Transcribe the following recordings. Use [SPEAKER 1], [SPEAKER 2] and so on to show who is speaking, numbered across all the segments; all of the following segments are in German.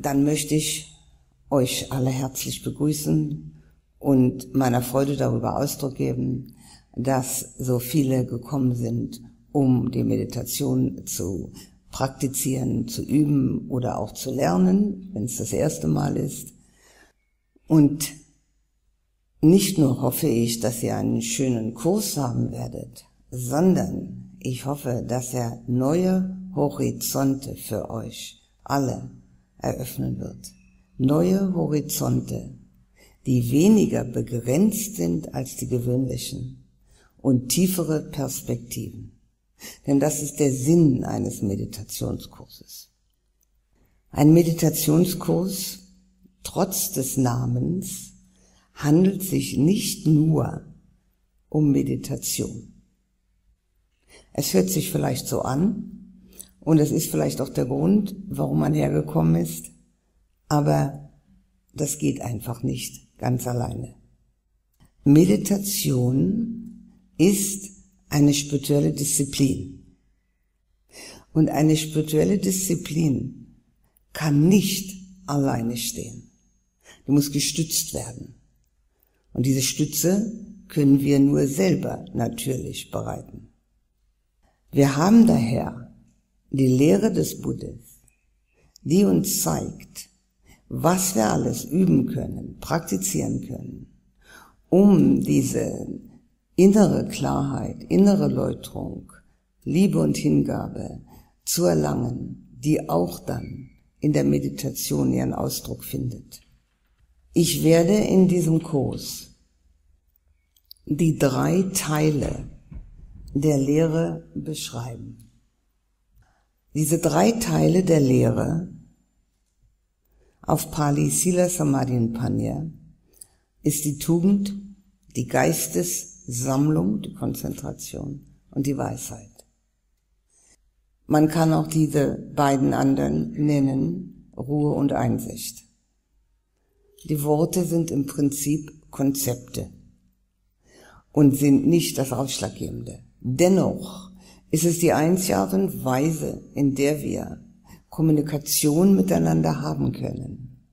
[SPEAKER 1] dann möchte ich euch alle herzlich begrüßen und meiner Freude darüber Ausdruck geben, dass so viele gekommen sind, um die Meditation zu praktizieren, zu üben oder auch zu lernen, wenn es das erste Mal ist. Und nicht nur hoffe ich, dass ihr einen schönen Kurs haben werdet, sondern ich hoffe, dass er neue Horizonte für euch alle eröffnen wird. Neue Horizonte, die weniger begrenzt sind als die gewöhnlichen und tiefere Perspektiven. Denn das ist der Sinn eines Meditationskurses. Ein Meditationskurs, trotz des Namens, handelt sich nicht nur um Meditation. Es hört sich vielleicht so an und es ist vielleicht auch der Grund, warum man hergekommen ist, aber das geht einfach nicht ganz alleine. Meditation ist eine spirituelle Disziplin. Und eine spirituelle Disziplin kann nicht alleine stehen. Die muss gestützt werden. Und diese Stütze können wir nur selber natürlich bereiten. Wir haben daher die Lehre des Buddhas, die uns zeigt, was wir alles üben können, praktizieren können, um diese innere Klarheit, innere Läuterung, Liebe und Hingabe zu erlangen, die auch dann in der Meditation ihren Ausdruck findet. Ich werde in diesem Kurs die drei Teile der Lehre beschreiben. Diese drei Teile der Lehre auf Pali Sila Samadhi Panya ist die Tugend, die Geistes Sammlung, die Konzentration und die Weisheit. Man kann auch diese beiden anderen nennen Ruhe und Einsicht. Die Worte sind im Prinzip Konzepte und sind nicht das Ausschlaggebende. Dennoch ist es die einzige Art und Weise, in der wir Kommunikation miteinander haben können.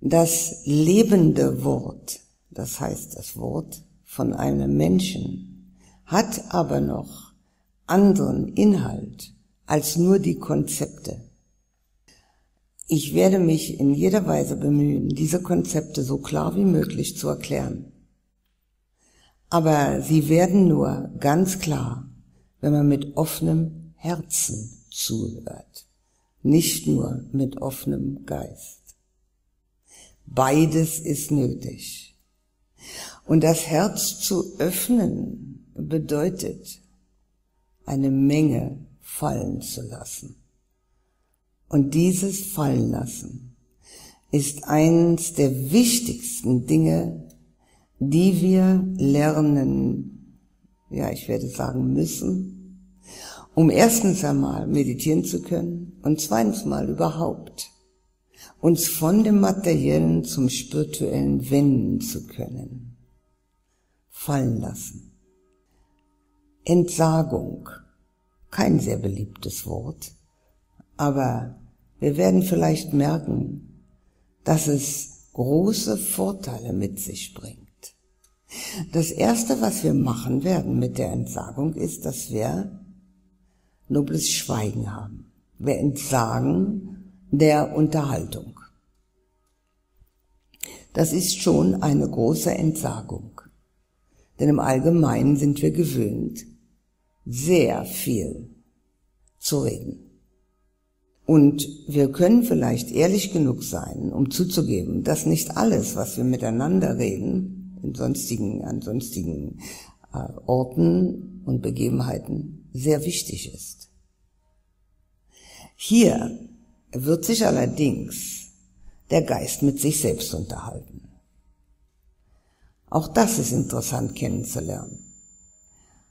[SPEAKER 1] Das lebende Wort, das heißt das Wort, von einem Menschen, hat aber noch anderen Inhalt als nur die Konzepte. Ich werde mich in jeder Weise bemühen, diese Konzepte so klar wie möglich zu erklären. Aber sie werden nur ganz klar, wenn man mit offenem Herzen zuhört, nicht nur mit offenem Geist. Beides ist nötig. Und das Herz zu öffnen bedeutet, eine Menge fallen zu lassen. Und dieses Fallen lassen ist eins der wichtigsten Dinge, die wir lernen, ja, ich werde sagen müssen, um erstens einmal meditieren zu können und zweitens mal überhaupt uns von dem Materiellen zum Spirituellen wenden zu können fallen lassen. Entsagung, kein sehr beliebtes Wort, aber wir werden vielleicht merken, dass es große Vorteile mit sich bringt. Das Erste, was wir machen werden mit der Entsagung, ist, dass wir nobles Schweigen haben. Wir entsagen der Unterhaltung. Das ist schon eine große Entsagung. Denn im Allgemeinen sind wir gewöhnt, sehr viel zu reden. Und wir können vielleicht ehrlich genug sein, um zuzugeben, dass nicht alles, was wir miteinander reden, in sonstigen, an sonstigen äh, Orten und Begebenheiten, sehr wichtig ist. Hier wird sich allerdings der Geist mit sich selbst unterhalten. Auch das ist interessant kennenzulernen.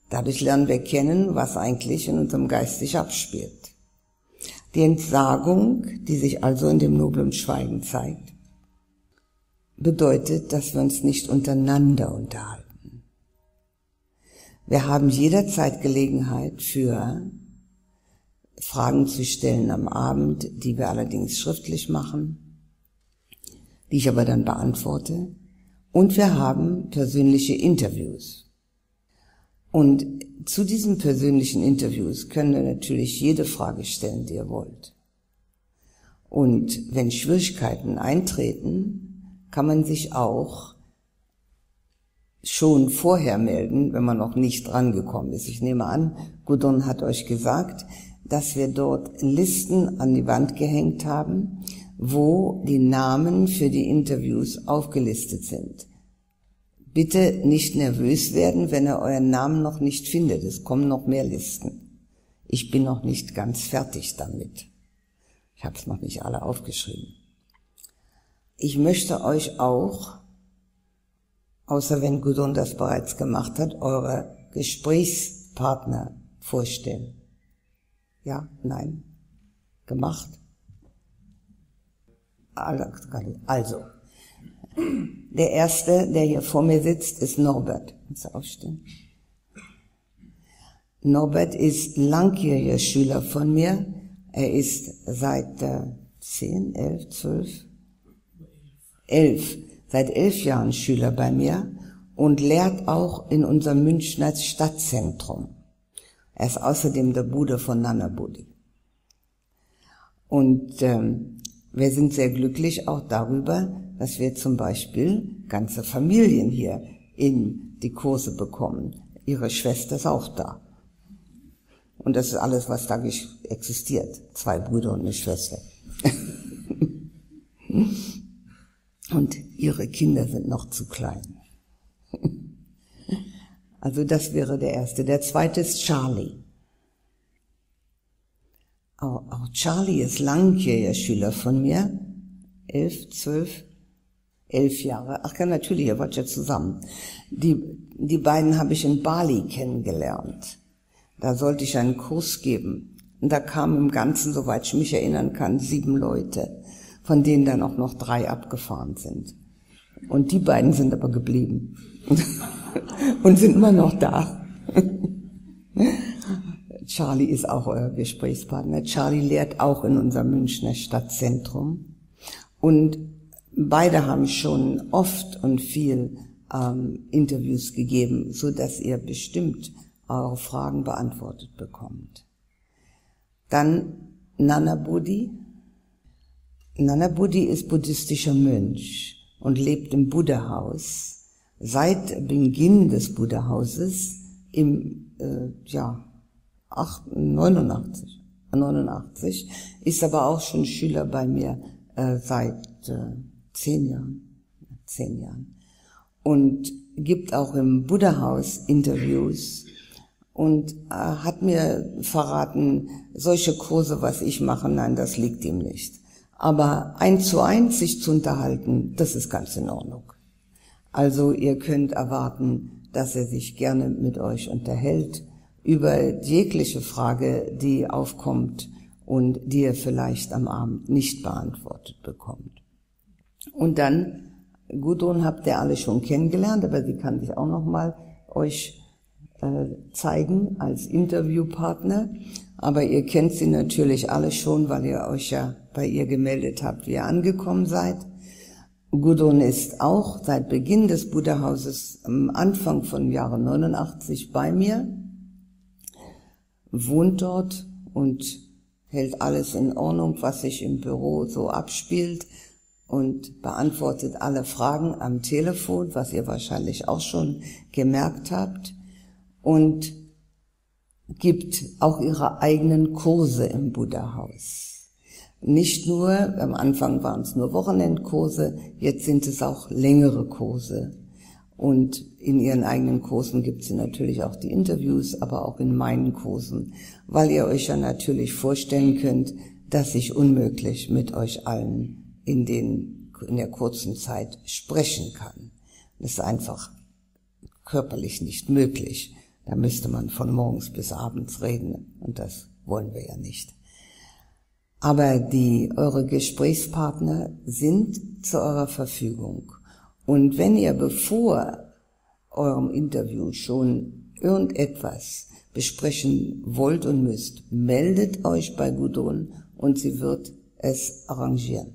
[SPEAKER 1] Dadurch lernen wir kennen, was eigentlich in unserem Geist sich abspielt. Die Entsagung, die sich also in dem noblen Schweigen zeigt, bedeutet, dass wir uns nicht untereinander unterhalten. Wir haben jederzeit Gelegenheit für Fragen zu stellen am Abend, die wir allerdings schriftlich machen, die ich aber dann beantworte. Und wir haben persönliche Interviews. Und zu diesen persönlichen Interviews können wir natürlich jede Frage stellen, die ihr wollt. Und wenn Schwierigkeiten eintreten, kann man sich auch schon vorher melden, wenn man noch nicht drangekommen ist. Ich nehme an, Gudrun hat euch gesagt, dass wir dort Listen an die Wand gehängt haben, wo die Namen für die Interviews aufgelistet sind. Bitte nicht nervös werden, wenn ihr euren Namen noch nicht findet. Es kommen noch mehr Listen. Ich bin noch nicht ganz fertig damit. Ich habe es noch nicht alle aufgeschrieben. Ich möchte euch auch, außer wenn Gudrun das bereits gemacht hat, eure Gesprächspartner vorstellen. Ja, nein, gemacht. Also, der erste, der hier vor mir sitzt, ist Norbert. Kannst du aufstehen? Norbert ist langjähriger Schüler von mir. Er ist seit äh, 10, 11, 12, 11, seit elf Jahren Schüler bei mir und lehrt auch in unserem Münchner Stadtzentrum. Er ist außerdem der Bruder von Nana Budi. Und ähm, wir sind sehr glücklich auch darüber, dass wir zum Beispiel ganze Familien hier in die Kurse bekommen. Ihre Schwester ist auch da. Und das ist alles, was da existiert. Zwei Brüder und eine Schwester. und ihre Kinder sind noch zu klein. also das wäre der erste. Der zweite ist Charlie. Auch, auch Charlie ist langjähriger Schüler von mir. Elf, zwölf, elf Jahre. Ach ja, natürlich, ihr wart ja zusammen. Die, die beiden habe ich in Bali kennengelernt. Da sollte ich einen Kurs geben. Und da kamen im Ganzen, soweit ich mich erinnern kann, sieben Leute, von denen dann auch noch drei abgefahren sind. Und die beiden sind aber geblieben und sind immer noch da. Charlie ist auch euer Gesprächspartner. Charlie lehrt auch in unserem Münchner Stadtzentrum. Und beide haben schon oft und viel ähm, Interviews gegeben, so dass ihr bestimmt eure Fragen beantwortet bekommt. Dann Nana Buddhi. Nana Buddhi ist buddhistischer Mönch und lebt im Buddha-Haus. Seit Beginn des Buddha-Hauses im äh, ja, 8, 89, 89, ist aber auch schon Schüler bei mir äh, seit äh, zehn Jahren. Zehn Jahren. Und gibt auch im Buddha-Haus Interviews und äh, hat mir verraten, solche Kurse, was ich mache, nein, das liegt ihm nicht. Aber eins zu eins sich zu unterhalten, das ist ganz in Ordnung. Also ihr könnt erwarten, dass er sich gerne mit euch unterhält über jegliche Frage, die aufkommt und die ihr vielleicht am Abend nicht beantwortet bekommt. Und dann, Gudrun habt ihr alle schon kennengelernt, aber sie kann sich auch noch mal euch äh, zeigen als Interviewpartner. Aber ihr kennt sie natürlich alle schon, weil ihr euch ja bei ihr gemeldet habt, wie ihr angekommen seid. Gudrun ist auch seit Beginn des Buddha-Hauses am Anfang von Jahre 89 bei mir, wohnt dort und hält alles in Ordnung, was sich im Büro so abspielt und beantwortet alle Fragen am Telefon, was ihr wahrscheinlich auch schon gemerkt habt und gibt auch ihre eigenen Kurse im Buddha-Haus. Nicht nur, am Anfang waren es nur Wochenendkurse, jetzt sind es auch längere Kurse. Und in ihren eigenen Kursen gibt sie natürlich auch die Interviews, aber auch in meinen Kursen, weil ihr euch ja natürlich vorstellen könnt, dass ich unmöglich mit euch allen in, den, in der kurzen Zeit sprechen kann. Das ist einfach körperlich nicht möglich. Da müsste man von morgens bis abends reden und das wollen wir ja nicht. Aber die, eure Gesprächspartner sind zu eurer Verfügung. Und wenn ihr bevor eurem Interview schon irgendetwas besprechen wollt und müsst, meldet euch bei Gudrun und sie wird es arrangieren.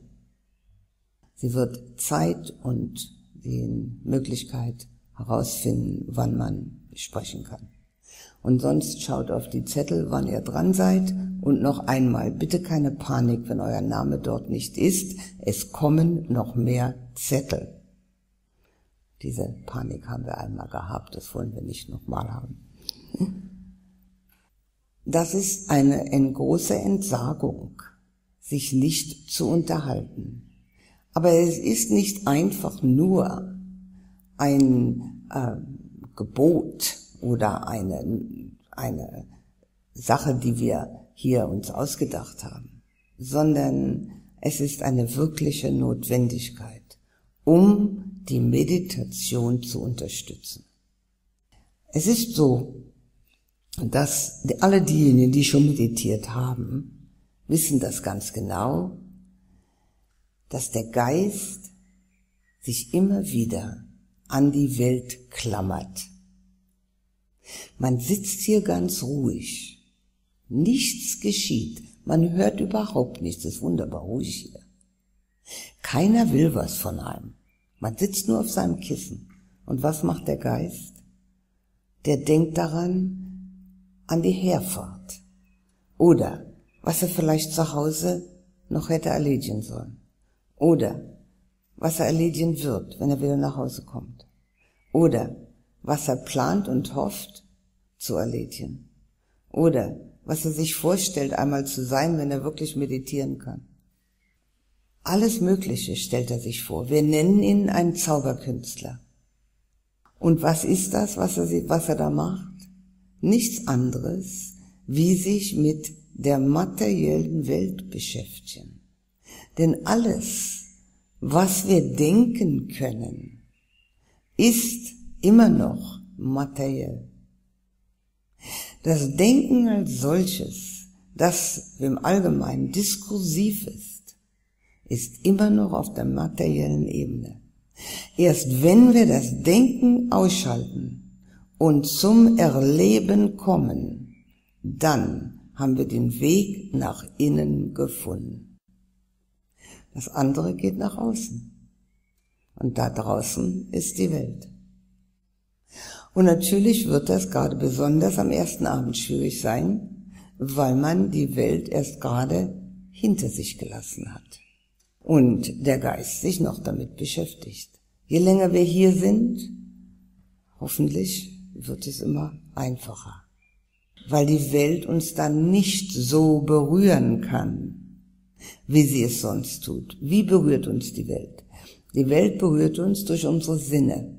[SPEAKER 1] Sie wird Zeit und die Möglichkeit herausfinden, wann man sprechen kann. Und sonst schaut auf die Zettel, wann ihr dran seid. Und noch einmal, bitte keine Panik, wenn euer Name dort nicht ist. Es kommen noch mehr Zettel. Diese Panik haben wir einmal gehabt, das wollen wir nicht nochmal haben. Das ist eine, große Entsagung, sich nicht zu unterhalten. Aber es ist nicht einfach nur ein äh, Gebot oder eine, eine Sache, die wir hier uns ausgedacht haben, sondern es ist eine wirkliche Notwendigkeit, um die Meditation zu unterstützen. Es ist so, dass alle diejenigen, die schon meditiert haben, wissen das ganz genau, dass der Geist sich immer wieder an die Welt klammert. Man sitzt hier ganz ruhig. Nichts geschieht. Man hört überhaupt nichts. Es ist wunderbar ruhig hier. Keiner will was von einem. Man sitzt nur auf seinem Kissen. Und was macht der Geist? Der denkt daran, an die Herfahrt. Oder was er vielleicht zu Hause noch hätte erledigen sollen. Oder was er erledigen wird, wenn er wieder nach Hause kommt. Oder was er plant und hofft zu erledigen. Oder was er sich vorstellt, einmal zu sein, wenn er wirklich meditieren kann. Alles Mögliche stellt er sich vor. Wir nennen ihn einen Zauberkünstler. Und was ist das, was er, was er da macht? Nichts anderes, wie sich mit der materiellen Welt beschäftigen. Denn alles, was wir denken können, ist immer noch materiell. Das Denken als solches, das im Allgemeinen diskursiv ist, ist immer noch auf der materiellen Ebene. Erst wenn wir das Denken ausschalten und zum Erleben kommen, dann haben wir den Weg nach innen gefunden. Das andere geht nach außen. Und da draußen ist die Welt. Und natürlich wird das gerade besonders am ersten Abend schwierig sein, weil man die Welt erst gerade hinter sich gelassen hat und der Geist sich noch damit beschäftigt. Je länger wir hier sind, hoffentlich wird es immer einfacher, weil die Welt uns dann nicht so berühren kann, wie sie es sonst tut. Wie berührt uns die Welt? Die Welt berührt uns durch unsere Sinne,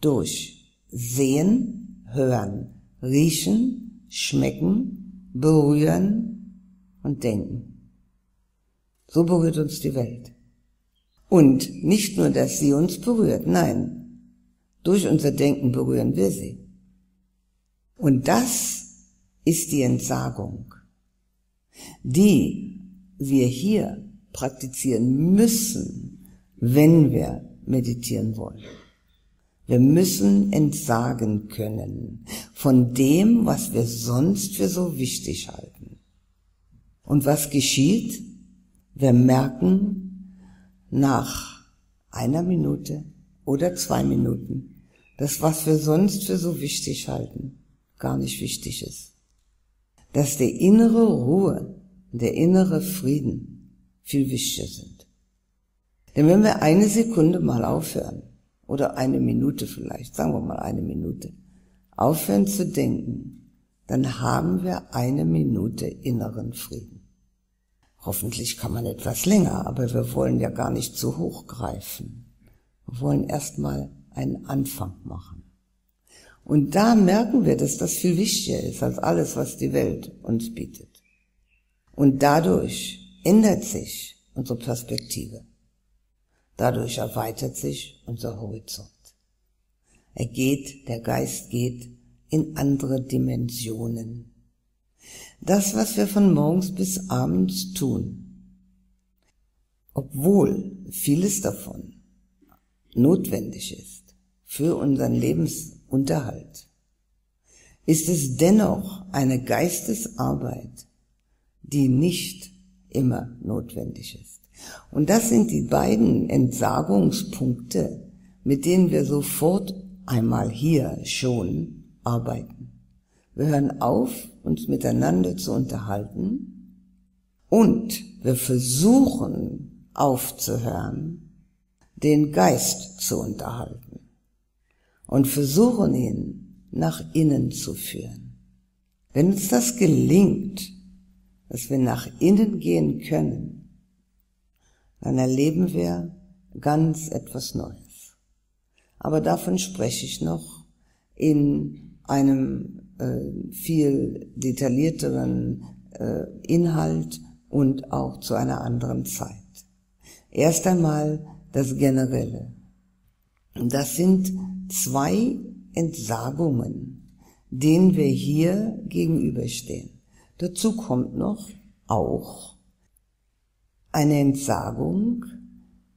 [SPEAKER 1] durch Sehen, Hören, Riechen, Schmecken, Berühren und Denken. So berührt uns die Welt. Und nicht nur, dass sie uns berührt, nein, durch unser Denken berühren wir sie. Und das ist die Entsagung, die wir hier praktizieren müssen, wenn wir meditieren wollen. Wir müssen entsagen können von dem, was wir sonst für so wichtig halten. Und was geschieht? Wir merken nach einer Minute oder zwei Minuten, dass was wir sonst für so wichtig halten, gar nicht wichtig ist. Dass der innere Ruhe, der innere Frieden viel wichtiger sind. Denn wenn wir eine Sekunde mal aufhören, oder eine Minute vielleicht, sagen wir mal eine Minute, aufhören zu denken, dann haben wir eine Minute inneren Frieden. Hoffentlich kann man etwas länger, aber wir wollen ja gar nicht zu hoch greifen. Wir wollen erstmal einen Anfang machen. Und da merken wir, dass das viel wichtiger ist als alles, was die Welt uns bietet. Und dadurch ändert sich unsere Perspektive. Dadurch erweitert sich unser Horizont. Er geht, der Geist geht in andere Dimensionen. Das, was wir von morgens bis abends tun, obwohl vieles davon notwendig ist für unseren Lebensunterhalt, ist es dennoch eine Geistesarbeit, die nicht immer notwendig ist. Und das sind die beiden Entsagungspunkte, mit denen wir sofort einmal hier schon arbeiten. Wir hören auf, uns miteinander zu unterhalten und wir versuchen aufzuhören, den Geist zu unterhalten und versuchen ihn nach innen zu führen. Wenn uns das gelingt, dass wir nach innen gehen können, dann erleben wir ganz etwas Neues. Aber davon spreche ich noch in einem äh, viel detaillierteren äh, Inhalt und auch zu einer anderen Zeit. Erst einmal das Generelle. Das sind zwei Entsagungen, denen wir hier gegenüberstehen. Dazu kommt noch auch eine Entsagung,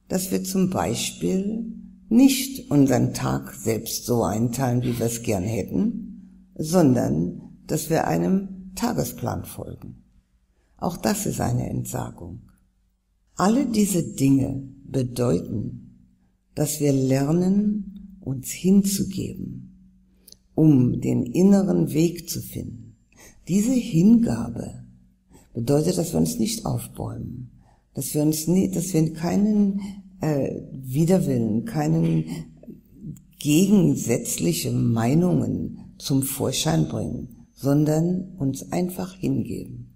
[SPEAKER 1] dass wir zum Beispiel nicht unseren Tag selbst so einteilen, wie wir es gern hätten, sondern dass wir einem Tagesplan folgen. Auch das ist eine Entsagung. Alle diese Dinge bedeuten, dass wir lernen, uns hinzugeben, um den inneren Weg zu finden. Diese Hingabe bedeutet, dass wir uns nicht aufbäumen, dass wir uns nie, dass wir keinen äh, Widerwillen, keinen gegensätzliche Meinungen zum Vorschein bringen, sondern uns einfach hingeben.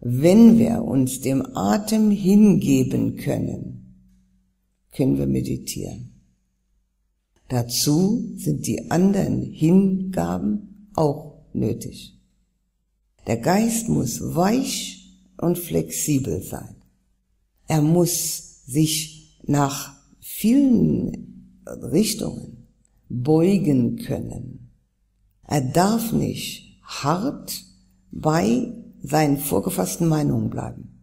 [SPEAKER 1] Wenn wir uns dem Atem hingeben können, können wir meditieren. Dazu sind die anderen Hingaben auch nötig. Der Geist muss weich und flexibel sein. Er muss sich nach vielen Richtungen beugen können. Er darf nicht hart bei seinen vorgefassten Meinungen bleiben.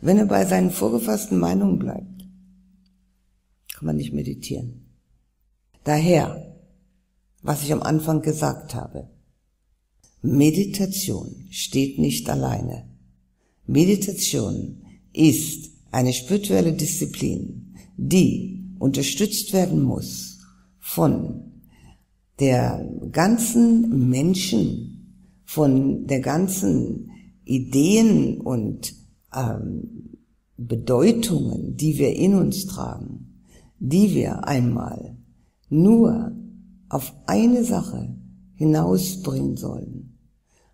[SPEAKER 1] Wenn er bei seinen vorgefassten Meinungen bleibt, kann man nicht meditieren. Daher, was ich am Anfang gesagt habe, Meditation steht nicht alleine. Meditation ist eine spirituelle Disziplin, die unterstützt werden muss von der ganzen Menschen, von der ganzen Ideen und ähm, Bedeutungen, die wir in uns tragen, die wir einmal nur auf eine Sache hinausbringen sollen,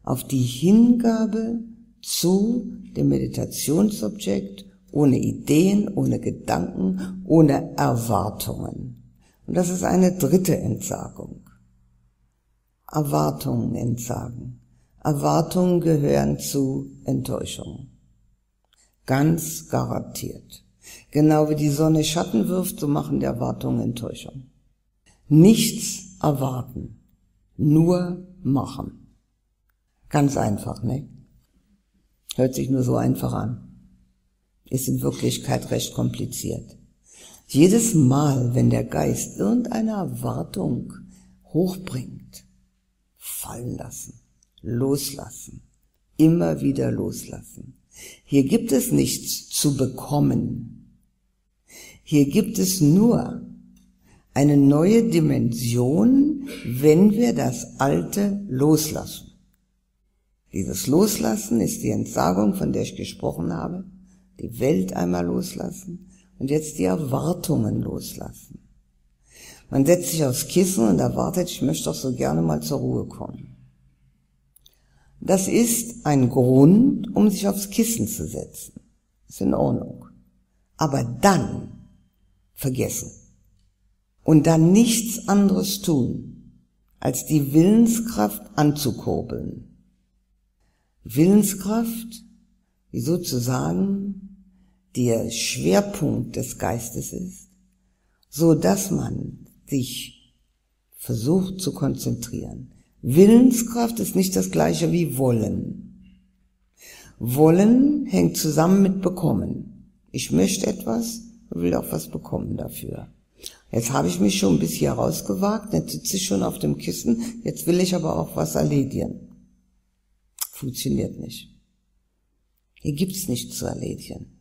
[SPEAKER 1] auf die Hingabe zu dem Meditationsobjekt ohne Ideen, ohne Gedanken, ohne Erwartungen. Und das ist eine dritte Entsagung. Erwartungen entsagen. Erwartungen gehören zu Enttäuschungen. Ganz garantiert. Genau wie die Sonne Schatten wirft, so machen die Erwartungen Enttäuschung. Nichts erwarten, nur machen. Ganz einfach, ne? Hört sich nur so einfach an ist in Wirklichkeit recht kompliziert. Jedes Mal, wenn der Geist irgendeine Erwartung hochbringt, fallen lassen, loslassen, immer wieder loslassen. Hier gibt es nichts zu bekommen. Hier gibt es nur eine neue Dimension, wenn wir das Alte loslassen. Dieses Loslassen ist die Entsagung, von der ich gesprochen habe die Welt einmal loslassen und jetzt die Erwartungen loslassen. Man setzt sich aufs Kissen und erwartet, ich möchte doch so gerne mal zur Ruhe kommen. Das ist ein Grund, um sich aufs Kissen zu setzen. Ist in Ordnung. Aber dann vergessen. Und dann nichts anderes tun, als die Willenskraft anzukurbeln. Willenskraft, wie sozusagen der Schwerpunkt des Geistes ist, so dass man sich versucht zu konzentrieren. Willenskraft ist nicht das gleiche wie Wollen. Wollen hängt zusammen mit Bekommen. Ich möchte etwas, will auch was bekommen dafür. Jetzt habe ich mich schon bis hier rausgewagt, jetzt sitze ich schon auf dem Kissen, jetzt will ich aber auch was erledigen. Funktioniert nicht. Hier gibt's nichts zu erledigen.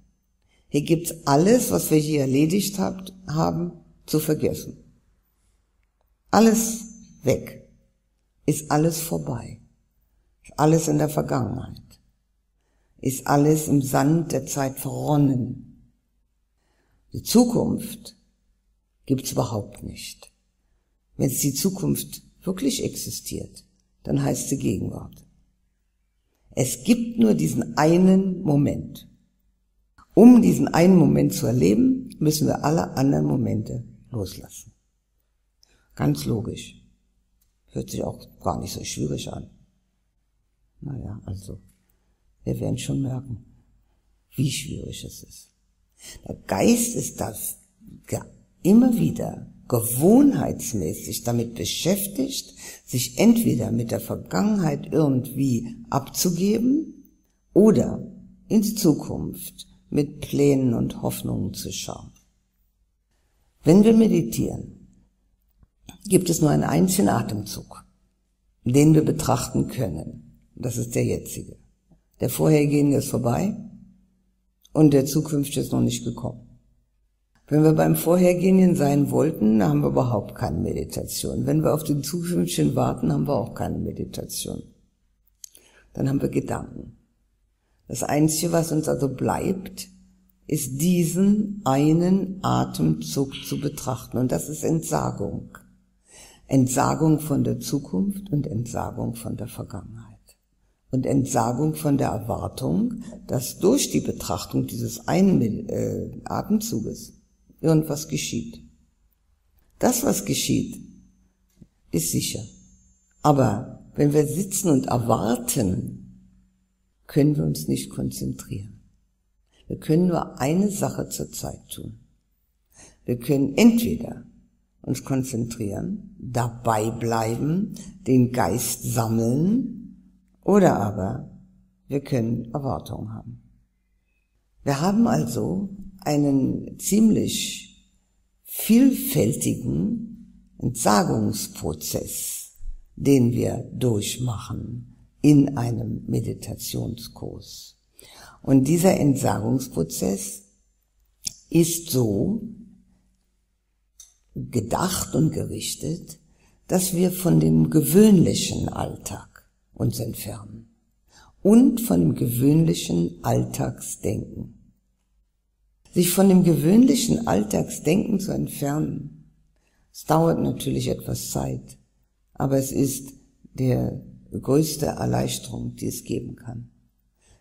[SPEAKER 1] Hier gibt's alles, was wir hier erledigt habt, haben, zu vergessen. Alles weg. Ist alles vorbei. Ist alles in der Vergangenheit. Ist alles im Sand der Zeit verronnen. Die Zukunft gibt's überhaupt nicht. Wenn es die Zukunft wirklich existiert, dann heißt sie Gegenwart. Es gibt nur diesen einen Moment. Um diesen einen Moment zu erleben, müssen wir alle anderen Momente loslassen. Ganz logisch. Hört sich auch gar nicht so schwierig an. Naja, also, wir werden schon merken, wie schwierig es ist. Der Geist ist das ja, immer wieder gewohnheitsmäßig damit beschäftigt, sich entweder mit der Vergangenheit irgendwie abzugeben oder in die Zukunft mit Plänen und Hoffnungen zu schauen. Wenn wir meditieren, gibt es nur einen einzigen Atemzug, den wir betrachten können. Das ist der jetzige. Der vorhergehende ist vorbei und der zukünftige ist noch nicht gekommen. Wenn wir beim Vorhergehenden sein wollten, haben wir überhaupt keine Meditation. Wenn wir auf den zukünftigen warten, haben wir auch keine Meditation. Dann haben wir Gedanken. Das Einzige, was uns also bleibt, ist diesen einen Atemzug zu betrachten. Und das ist Entsagung. Entsagung von der Zukunft und Entsagung von der Vergangenheit. Und Entsagung von der Erwartung, dass durch die Betrachtung dieses einen äh, Atemzuges irgendwas geschieht. Das, was geschieht, ist sicher. Aber wenn wir sitzen und erwarten, können wir uns nicht konzentrieren. Wir können nur eine Sache zur Zeit tun. Wir können entweder uns konzentrieren, dabei bleiben, den Geist sammeln, oder aber wir können Erwartungen haben. Wir haben also einen ziemlich vielfältigen Entsagungsprozess, den wir durchmachen in einem Meditationskurs. Und dieser Entsagungsprozess ist so gedacht und gerichtet, dass wir von dem gewöhnlichen Alltag uns entfernen und von dem gewöhnlichen Alltagsdenken. Sich von dem gewöhnlichen Alltagsdenken zu entfernen, es dauert natürlich etwas Zeit, aber es ist der größte Erleichterung, die es geben kann.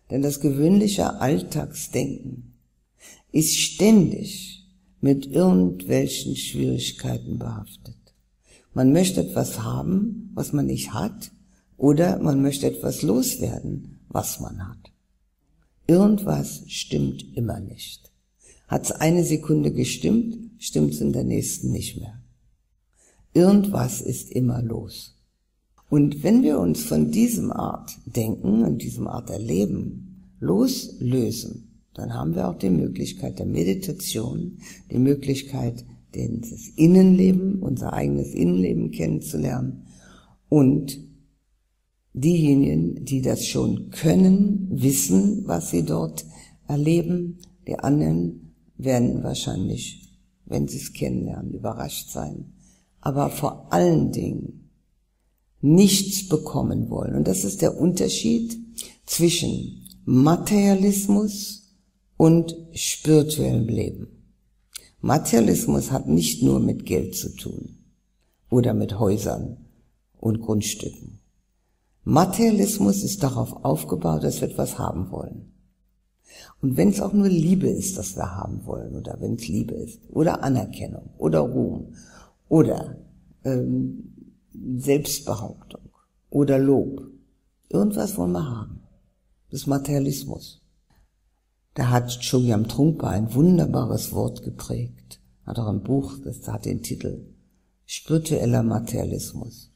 [SPEAKER 1] Denn das gewöhnliche Alltagsdenken ist ständig mit irgendwelchen Schwierigkeiten behaftet. Man möchte etwas haben, was man nicht hat, oder man möchte etwas loswerden, was man hat. Irgendwas stimmt immer nicht. Hat's eine Sekunde gestimmt, stimmt's in der nächsten nicht mehr. Irgendwas ist immer los. Und wenn wir uns von diesem Art Denken und diesem Art Erleben loslösen, dann haben wir auch die Möglichkeit der Meditation, die Möglichkeit, das Innenleben, unser eigenes Innenleben kennenzulernen und diejenigen, die das schon können, wissen, was sie dort erleben, die anderen werden wahrscheinlich, wenn sie es kennenlernen, überrascht sein. Aber vor allen Dingen nichts bekommen wollen. Und das ist der Unterschied zwischen Materialismus und spirituellem Leben. Materialismus hat nicht nur mit Geld zu tun oder mit Häusern und Grundstücken. Materialismus ist darauf aufgebaut, dass wir etwas haben wollen. Und wenn es auch nur Liebe ist, das wir haben wollen, oder wenn es Liebe ist, oder Anerkennung, oder Ruhm, oder ähm, Selbstbehauptung oder Lob. Irgendwas wollen wir haben. Das Materialismus. Da hat Chogyam Trungpa ein wunderbares Wort geprägt. Hat auch ein Buch, das hat den Titel Spiritueller Materialismus,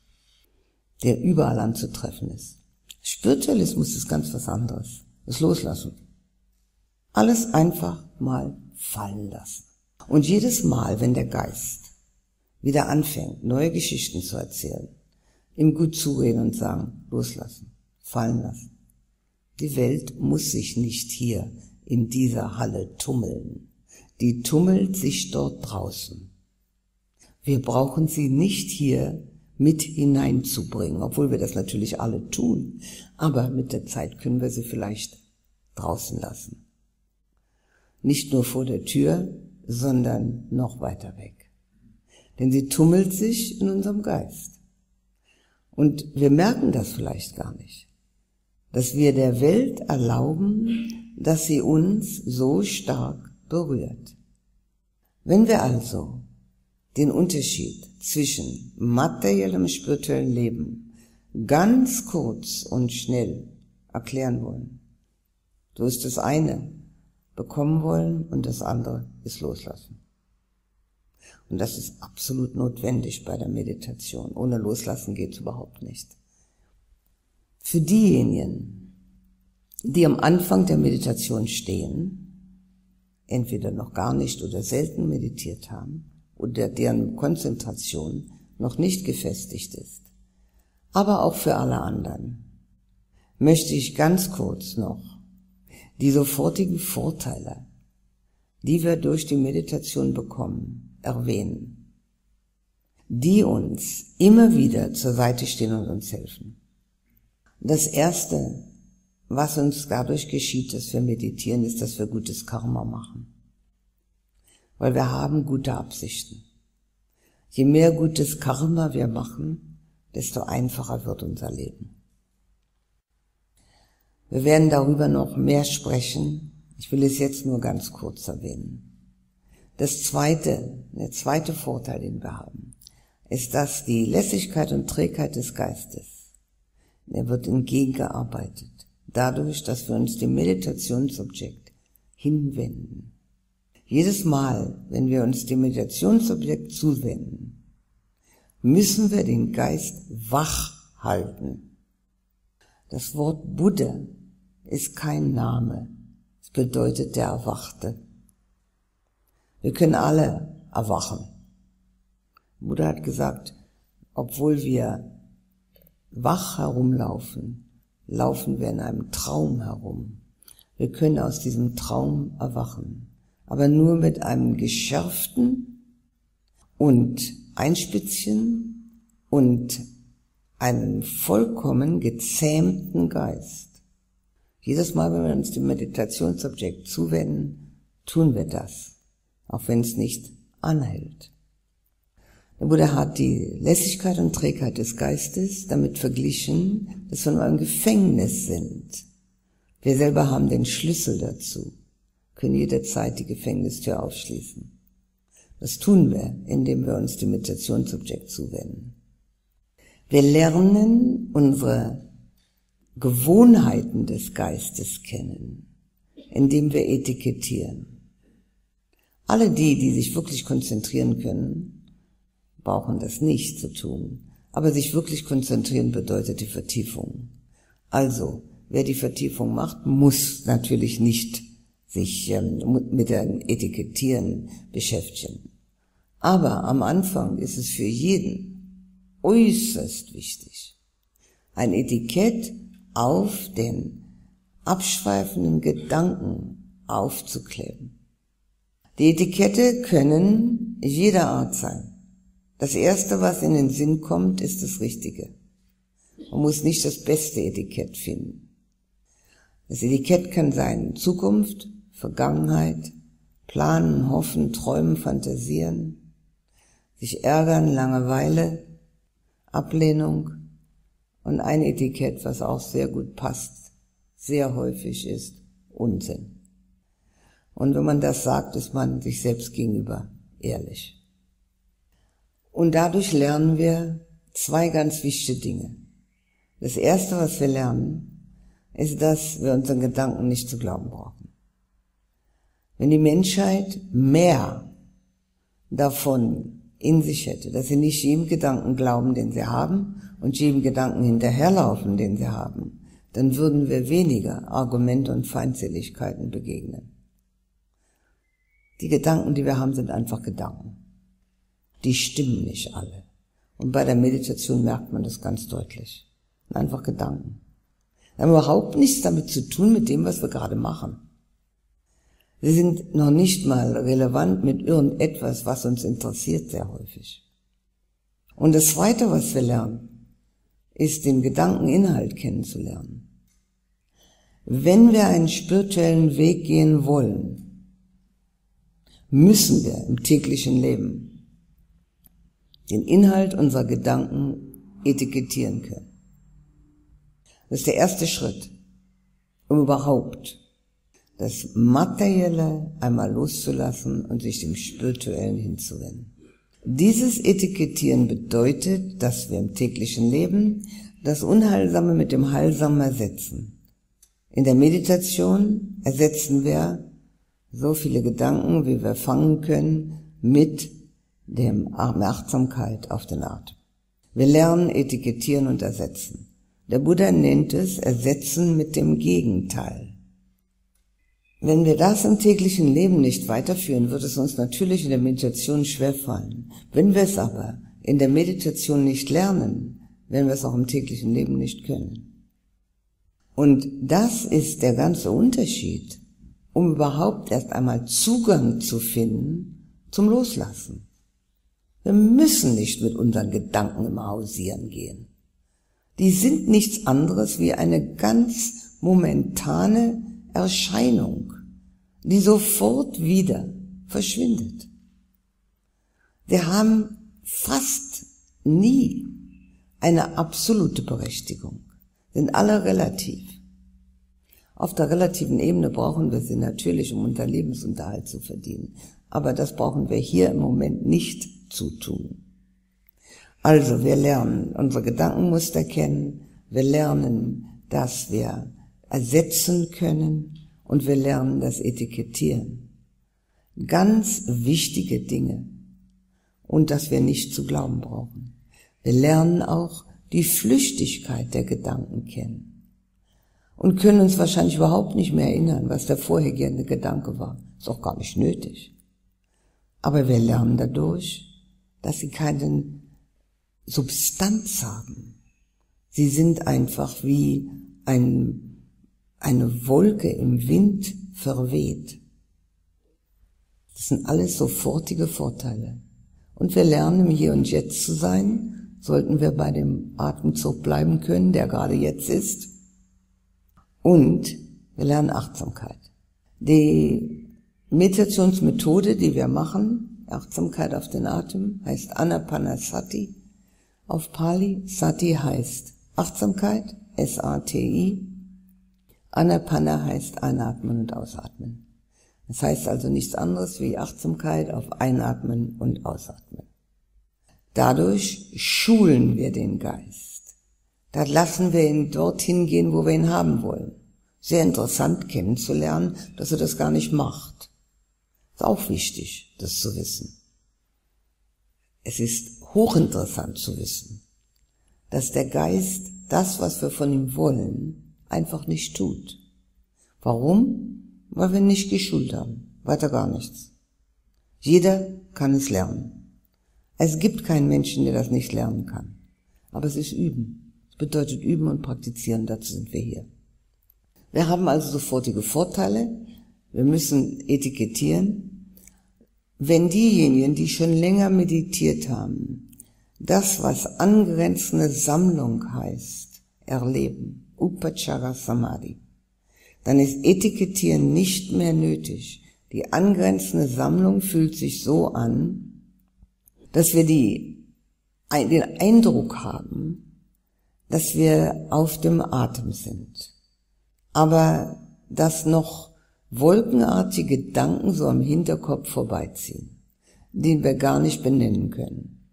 [SPEAKER 1] der überall anzutreffen ist. Spiritualismus ist ganz was anderes. Das Loslassen. Alles einfach mal fallen lassen. Und jedes Mal, wenn der Geist wieder anfängt, neue Geschichten zu erzählen, ihm gut zureden und sagen, loslassen, fallen lassen. Die Welt muss sich nicht hier in dieser Halle tummeln. Die tummelt sich dort draußen. Wir brauchen sie nicht hier mit hineinzubringen, obwohl wir das natürlich alle tun. Aber mit der Zeit können wir sie vielleicht draußen lassen. Nicht nur vor der Tür, sondern noch weiter weg. Denn sie tummelt sich in unserem Geist. Und wir merken das vielleicht gar nicht, dass wir der Welt erlauben, dass sie uns so stark berührt. Wenn wir also den Unterschied zwischen materiellem spirituellen Leben ganz kurz und schnell erklären wollen, so ist das eine bekommen wollen und das andere ist loslassen. Und das ist absolut notwendig bei der Meditation. Ohne Loslassen geht es überhaupt nicht. Für diejenigen, die am Anfang der Meditation stehen, entweder noch gar nicht oder selten meditiert haben oder deren Konzentration noch nicht gefestigt ist, aber auch für alle anderen, möchte ich ganz kurz noch die sofortigen Vorteile, die wir durch die Meditation bekommen, erwähnen, die uns immer wieder zur Seite stehen und uns helfen. Das Erste, was uns dadurch geschieht, dass wir meditieren, ist, dass wir gutes Karma machen. Weil wir haben gute Absichten. Je mehr gutes Karma wir machen, desto einfacher wird unser Leben. Wir werden darüber noch mehr sprechen. Ich will es jetzt nur ganz kurz erwähnen. Das zweite, der zweite Vorteil, den wir haben, ist, dass die Lässigkeit und Trägheit des Geistes, der wird entgegengearbeitet dadurch, dass wir uns dem Meditationsobjekt hinwenden. Jedes Mal, wenn wir uns dem Meditationsobjekt zuwenden, müssen wir den Geist wach halten. Das Wort Buddha ist kein Name. Es bedeutet der Erwachte. Wir können alle erwachen. Buddha hat gesagt, obwohl wir wach herumlaufen, laufen wir in einem Traum herum. Wir können aus diesem Traum erwachen, aber nur mit einem geschärften und Einspitzchen und einem vollkommen gezähmten Geist. Jedes Mal, wenn wir uns dem Meditationsobjekt zuwenden, tun wir das, auch wenn es nicht anhält. Der Buddha hat die Lässigkeit und Trägheit des Geistes damit verglichen, dass wir in einem Gefängnis sind. Wir selber haben den Schlüssel dazu, können jederzeit die Gefängnistür aufschließen. Das tun wir, indem wir uns dem Meditationsobjekt zuwenden. Wir lernen unsere Gewohnheiten des Geistes kennen, indem wir etikettieren. Alle die, die sich wirklich konzentrieren können, brauchen das nicht zu tun. Aber sich wirklich konzentrieren bedeutet die Vertiefung. Also, wer die Vertiefung macht, muss natürlich nicht sich ähm, mit dem Etikettieren beschäftigen. Aber am Anfang ist es für jeden äußerst wichtig, ein Etikett auf den abschweifenden Gedanken aufzukleben. Die Etikette können jeder Art sein. Das Erste, was in den Sinn kommt, ist das Richtige. Man muss nicht das beste Etikett finden. Das Etikett kann sein Zukunft, Vergangenheit, planen, hoffen, träumen, fantasieren, sich ärgern, Langeweile, Ablehnung und ein Etikett, was auch sehr gut passt, sehr häufig ist Unsinn. Und wenn man das sagt, ist man sich selbst gegenüber ehrlich. Und dadurch lernen wir zwei ganz wichtige Dinge. Das erste, was wir lernen, ist, dass wir unseren Gedanken nicht zu glauben brauchen. Wenn die Menschheit mehr davon in sich hätte, dass sie nicht jedem Gedanken glauben, den sie haben, und jedem Gedanken hinterherlaufen, den sie haben, dann würden wir weniger Argumente und Feindseligkeiten begegnen. Die Gedanken, die wir haben, sind einfach Gedanken. die stimmen nicht alle. Und bei der Meditation merkt man das ganz deutlich. Einfach Gedanken. Wir haben überhaupt nichts damit zu tun mit dem, was wir gerade machen. Sie sind noch nicht mal relevant mit irgendetwas, was uns interessiert, sehr häufig. Und das Zweite, was wir lernen, ist den Gedankeninhalt kennenzulernen. Wenn wir einen spirituellen Weg gehen wollen, müssen wir im täglichen Leben den Inhalt unserer Gedanken etikettieren können. Das ist der erste Schritt, um überhaupt das Materielle einmal loszulassen und sich dem Spirituellen hinzuwenden. Dieses Etikettieren bedeutet, dass wir im täglichen Leben das Unheilsame mit dem Heilsamen ersetzen. In der Meditation ersetzen wir so viele Gedanken, wie wir fangen können, mit dem Achtsamkeit auf den Atem. Wir lernen etikettieren und ersetzen. Der Buddha nennt es ersetzen mit dem Gegenteil. Wenn wir das im täglichen Leben nicht weiterführen, wird es uns natürlich in der Meditation schwerfallen. Wenn wir es aber in der Meditation nicht lernen, werden wir es auch im täglichen Leben nicht können. Und das ist der ganze Unterschied, um überhaupt erst einmal Zugang zu finden zum Loslassen. Wir müssen nicht mit unseren Gedanken im Hausieren gehen. Die sind nichts anderes wie eine ganz momentane Erscheinung, die sofort wieder verschwindet. Wir haben fast nie eine absolute Berechtigung, sind alle relativ. Auf der relativen Ebene brauchen wir sie natürlich, um unser Lebensunterhalt zu verdienen. Aber das brauchen wir hier im Moment nicht zu tun. Also wir lernen unsere Gedankenmuster kennen, wir lernen, dass wir ersetzen können und wir lernen das Etikettieren. Ganz wichtige Dinge und dass wir nicht zu glauben brauchen. Wir lernen auch die Flüchtigkeit der Gedanken kennen und können uns wahrscheinlich überhaupt nicht mehr erinnern, was der vorhergehende Gedanke war. Ist auch gar nicht nötig. Aber wir lernen dadurch, dass sie keinen Substanz haben. Sie sind einfach wie ein, eine Wolke im Wind verweht. Das sind alles sofortige Vorteile. Und wir lernen, Hier und Jetzt zu sein, sollten wir bei dem Atemzug bleiben können, der gerade jetzt ist. Und wir lernen Achtsamkeit. Die Meditationsmethode, die wir machen, Achtsamkeit auf den Atem, heißt Anapanasati auf Pali. Sati heißt Achtsamkeit, S-A-T-I. Anapana heißt Einatmen und Ausatmen. Das heißt also nichts anderes wie Achtsamkeit auf Einatmen und Ausatmen. Dadurch schulen wir den Geist. Da lassen wir ihn dorthin gehen, wo wir ihn haben wollen. Sehr interessant kennenzulernen, dass er das gar nicht macht. Ist auch wichtig, das zu wissen. Es ist hochinteressant zu wissen, dass der Geist das, was wir von ihm wollen, einfach nicht tut. Warum? Weil wir nicht geschult haben. Weiter gar nichts. Jeder kann es lernen. Es gibt keinen Menschen, der das nicht lernen kann. Aber es ist Üben. Es bedeutet Üben und Praktizieren. Dazu sind wir hier. Wir haben also sofortige Vorteile. Wir müssen etikettieren. Wenn diejenigen, die schon länger meditiert haben, das, was angrenzende Sammlung heißt, erleben, Upachara Samadhi, dann ist Etikettieren nicht mehr nötig. Die angrenzende Sammlung fühlt sich so an, dass wir die, den Eindruck haben, dass wir auf dem Atem sind. Aber dass noch wolkenartige Gedanken so am Hinterkopf vorbeiziehen, den wir gar nicht benennen können.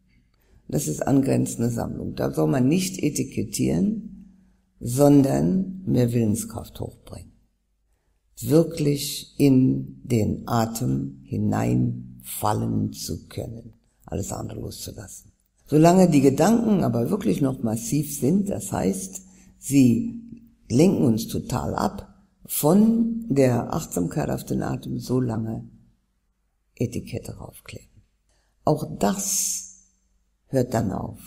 [SPEAKER 1] Das ist angrenzende Sammlung. Da soll man nicht etikettieren, sondern mehr Willenskraft hochbringen. Wirklich in den Atem hineinfallen zu können, alles andere loszulassen. Solange die Gedanken aber wirklich noch massiv sind, das heißt, sie lenken uns total ab, von der Achtsamkeit auf den Atem so lange Etikette draufkleben. Auch das hört dann auf.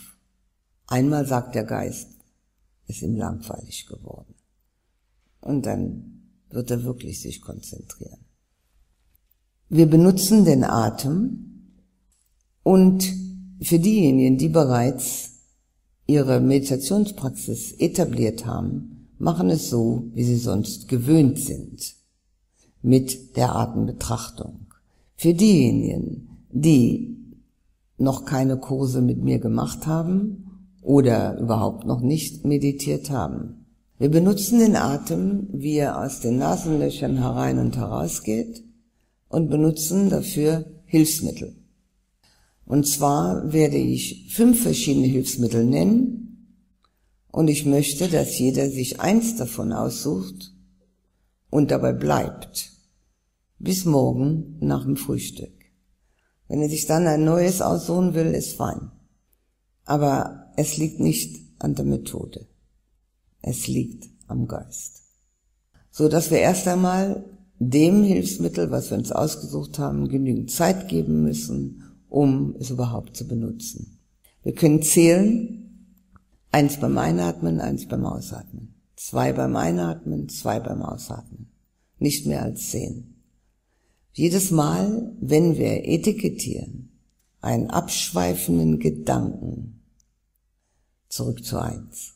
[SPEAKER 1] Einmal sagt der Geist, ist ihm langweilig geworden. Und dann wird er wirklich sich konzentrieren. Wir benutzen den Atem und für diejenigen, die bereits ihre Meditationspraxis etabliert haben, machen es so, wie sie sonst gewöhnt sind, mit der Atembetrachtung. Für diejenigen, die noch keine Kurse mit mir gemacht haben oder überhaupt noch nicht meditiert haben. Wir benutzen den Atem, wie er aus den Nasenlöchern herein und heraus geht und benutzen dafür Hilfsmittel. Und zwar werde ich fünf verschiedene Hilfsmittel nennen und ich möchte, dass jeder sich eins davon aussucht und dabei bleibt. Bis morgen nach dem Frühstück. Wenn er sich dann ein neues aussuchen will, ist fein. Aber es liegt nicht an der Methode. Es liegt am Geist. So dass wir erst einmal dem Hilfsmittel, was wir uns ausgesucht haben, genügend Zeit geben müssen, um es überhaupt zu benutzen. Wir können zählen, eins beim Einatmen, eins beim Ausatmen, zwei beim Einatmen, zwei beim Ausatmen, nicht mehr als zehn. Jedes Mal, wenn wir etikettieren, einen abschweifenden Gedanken, zurück zu eins.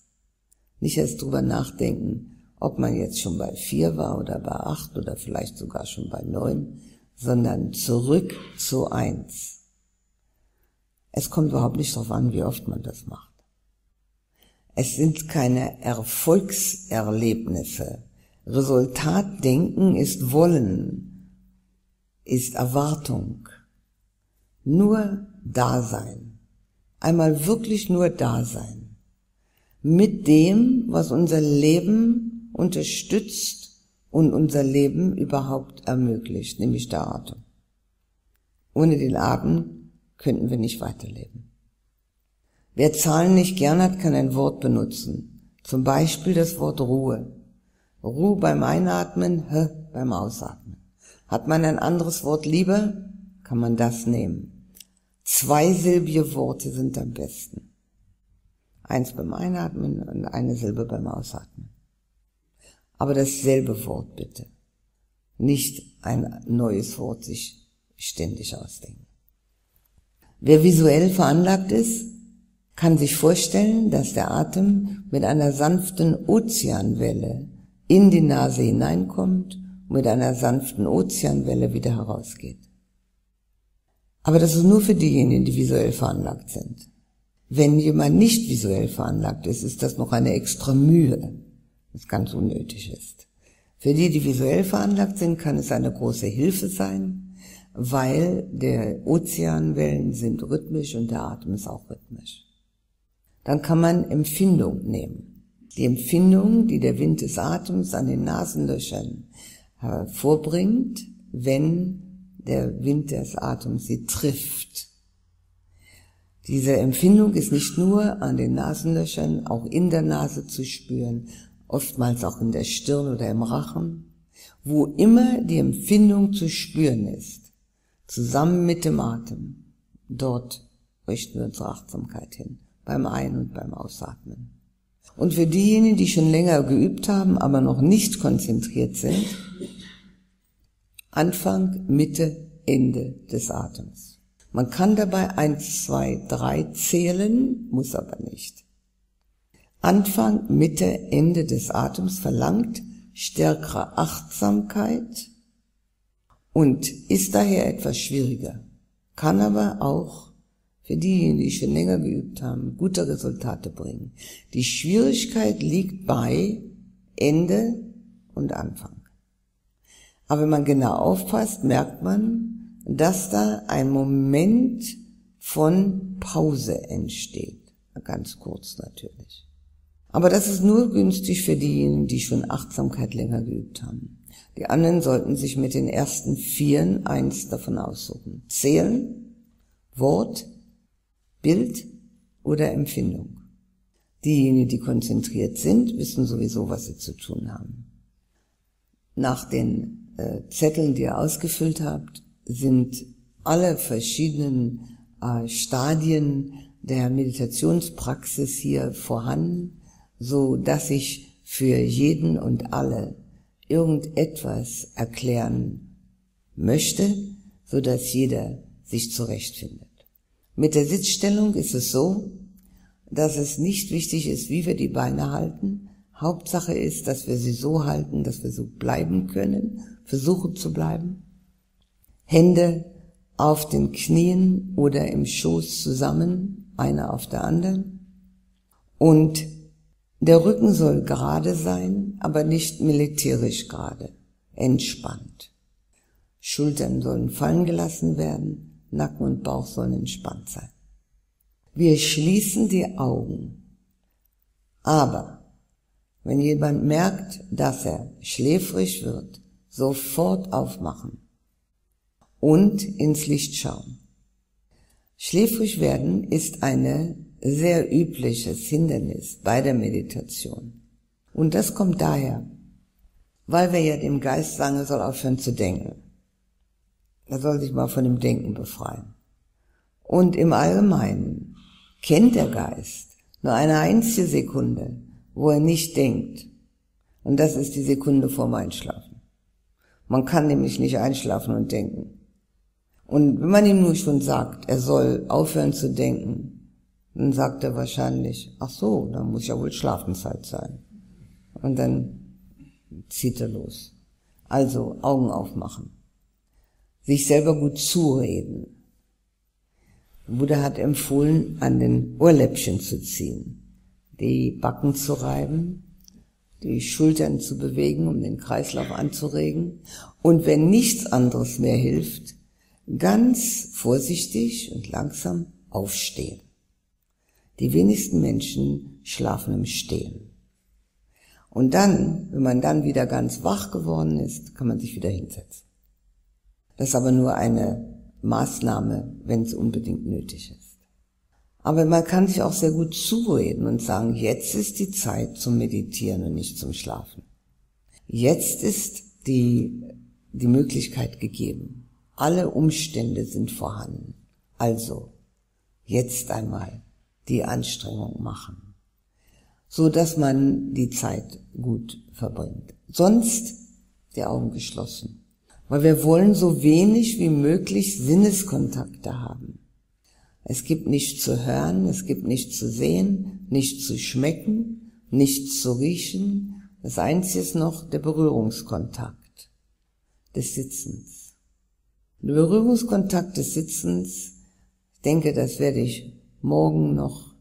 [SPEAKER 1] Nicht erst drüber nachdenken, ob man jetzt schon bei vier war oder bei acht oder vielleicht sogar schon bei neun, sondern zurück zu eins. Es kommt überhaupt nicht darauf an, wie oft man das macht. Es sind keine Erfolgserlebnisse. Resultatdenken ist Wollen, ist Erwartung. Nur Dasein. Einmal wirklich nur Dasein. Mit dem, was unser Leben unterstützt und unser Leben überhaupt ermöglicht, nämlich der Atem. Ohne den Atem könnten wir nicht weiterleben. Wer Zahlen nicht gern hat, kann ein Wort benutzen. Zum Beispiel das Wort Ruhe. Ruhe beim Einatmen, H beim Ausatmen. Hat man ein anderes Wort lieber, kann man das nehmen. Zweisilbige Worte sind am besten. Eins beim Einatmen und eine Silbe beim Ausatmen. Aber dasselbe Wort bitte. Nicht ein neues Wort sich ständig ausdenken. Wer visuell veranlagt ist, kann sich vorstellen, dass der Atem mit einer sanften Ozeanwelle in die Nase hineinkommt und mit einer sanften Ozeanwelle wieder herausgeht. Aber das ist nur für diejenigen, die visuell veranlagt sind. Wenn jemand nicht visuell veranlagt ist, ist das noch eine extra Mühe was ganz unnötig ist. Für die, die visuell veranlagt sind, kann es eine große Hilfe sein, weil der Ozeanwellen sind rhythmisch und der Atem ist auch rhythmisch. Dann kann man Empfindung nehmen. Die Empfindung, die der Wind des Atems an den Nasenlöchern hervorbringt, wenn der Wind des Atems sie trifft. Diese Empfindung ist nicht nur an den Nasenlöchern, auch in der Nase zu spüren, oftmals auch in der Stirn oder im Rachen, wo immer die Empfindung zu spüren ist, zusammen mit dem Atem. Dort richten wir unsere Achtsamkeit hin, beim Ein- und beim Ausatmen. Und für diejenigen, die schon länger geübt haben, aber noch nicht konzentriert sind, Anfang, Mitte, Ende des Atems. Man kann dabei eins, zwei, drei zählen, muss aber nicht. Anfang, Mitte, Ende des Atems verlangt stärkere Achtsamkeit und ist daher etwas schwieriger, kann aber auch für diejenigen, die schon länger geübt haben, gute Resultate bringen. Die Schwierigkeit liegt bei Ende und Anfang. Aber wenn man genau aufpasst, merkt man, dass da ein Moment von Pause entsteht. Ganz kurz natürlich. Aber das ist nur günstig für diejenigen, die schon Achtsamkeit länger geübt haben. Die anderen sollten sich mit den ersten Vieren eins davon aussuchen. Zählen, Wort, Bild oder Empfindung. Diejenigen, die konzentriert sind, wissen sowieso, was sie zu tun haben. Nach den äh, Zetteln, die ihr ausgefüllt habt, sind alle verschiedenen äh, Stadien der Meditationspraxis hier vorhanden, so dass ich für jeden und alle irgendetwas erklären möchte, so dass jeder sich zurechtfindet. Mit der Sitzstellung ist es so, dass es nicht wichtig ist, wie wir die Beine halten. Hauptsache ist, dass wir sie so halten, dass wir so bleiben können, versuchen zu bleiben. Hände auf den Knien oder im Schoß zusammen, einer auf der anderen. Und der Rücken soll gerade sein, aber nicht militärisch gerade, entspannt. Schultern sollen fallen gelassen werden, Nacken und Bauch sollen entspannt sein. Wir schließen die Augen. Aber wenn jemand merkt, dass er schläfrig wird, sofort aufmachen und ins Licht schauen. Schläfrig werden ist eine sehr übliches Hindernis bei der Meditation. Und das kommt daher, weil wir ja dem Geist sagen, er soll aufhören zu denken. Er soll sich mal von dem Denken befreien. Und im Allgemeinen kennt der Geist nur eine einzige Sekunde, wo er nicht denkt. Und das ist die Sekunde vorm Einschlafen. Man kann nämlich nicht einschlafen und denken. Und wenn man ihm nur schon sagt, er soll aufhören zu denken, dann sagt er wahrscheinlich, ach so, dann muss ja wohl Schlafenszeit sein. Und dann zieht er los. Also Augen aufmachen. Sich selber gut zureden. Buddha hat empfohlen, an den Ohrläppchen zu ziehen, die Backen zu reiben, die Schultern zu bewegen, um den Kreislauf anzuregen. Und wenn nichts anderes mehr hilft, ganz vorsichtig und langsam aufstehen. Die wenigsten Menschen schlafen im Stehen. Und dann, wenn man dann wieder ganz wach geworden ist, kann man sich wieder hinsetzen. Das ist aber nur eine Maßnahme, wenn es unbedingt nötig ist. Aber man kann sich auch sehr gut zureden und sagen, jetzt ist die Zeit zum Meditieren und nicht zum Schlafen. Jetzt ist die, die Möglichkeit gegeben. Alle Umstände sind vorhanden. Also, jetzt einmal die Anstrengung machen, so dass man die Zeit gut verbringt. Sonst die Augen geschlossen, weil wir wollen so wenig wie möglich Sinneskontakte haben. Es gibt nichts zu hören, es gibt nichts zu sehen, nichts zu schmecken, nichts zu riechen. Das Einzige ist noch der Berührungskontakt des Sitzens. Der Berührungskontakt des Sitzens, ich denke, das werde ich morgen noch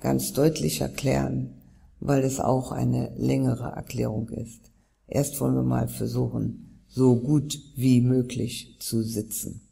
[SPEAKER 1] ganz deutlich erklären, weil es auch eine längere Erklärung ist. Erst wollen wir mal versuchen, so gut wie möglich zu sitzen.